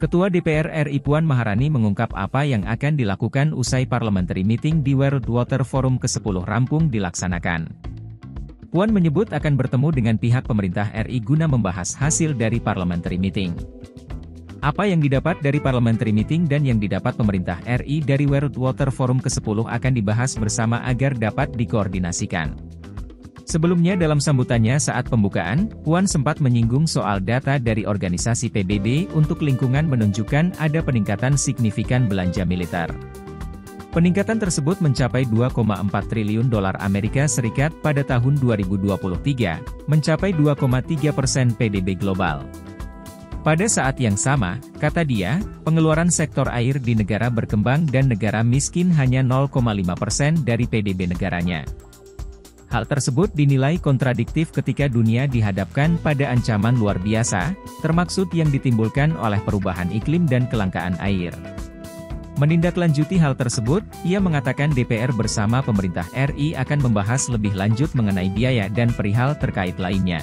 Ketua DPR RI Puan Maharani mengungkap apa yang akan dilakukan usai parliamentary meeting di World Water Forum ke-10 rampung dilaksanakan. Puan menyebut akan bertemu dengan pihak pemerintah RI guna membahas hasil dari parliamentary meeting. Apa yang didapat dari parliamentary meeting dan yang didapat pemerintah RI dari World Water Forum ke-10 akan dibahas bersama agar dapat dikoordinasikan. Sebelumnya dalam sambutannya saat pembukaan, Puan sempat menyinggung soal data dari organisasi PBB untuk lingkungan menunjukkan ada peningkatan signifikan belanja militer. Peningkatan tersebut mencapai 2,4 triliun dolar Amerika Serikat pada tahun 2023, mencapai 2,3 persen PDB global. Pada saat yang sama, kata dia, pengeluaran sektor air di negara berkembang dan negara miskin hanya 0,5 persen dari PDB negaranya. Hal tersebut dinilai kontradiktif ketika dunia dihadapkan pada ancaman luar biasa, termaksud yang ditimbulkan oleh perubahan iklim dan kelangkaan air. Menindaklanjuti hal tersebut, ia mengatakan DPR bersama pemerintah RI akan membahas lebih lanjut mengenai biaya dan perihal terkait lainnya.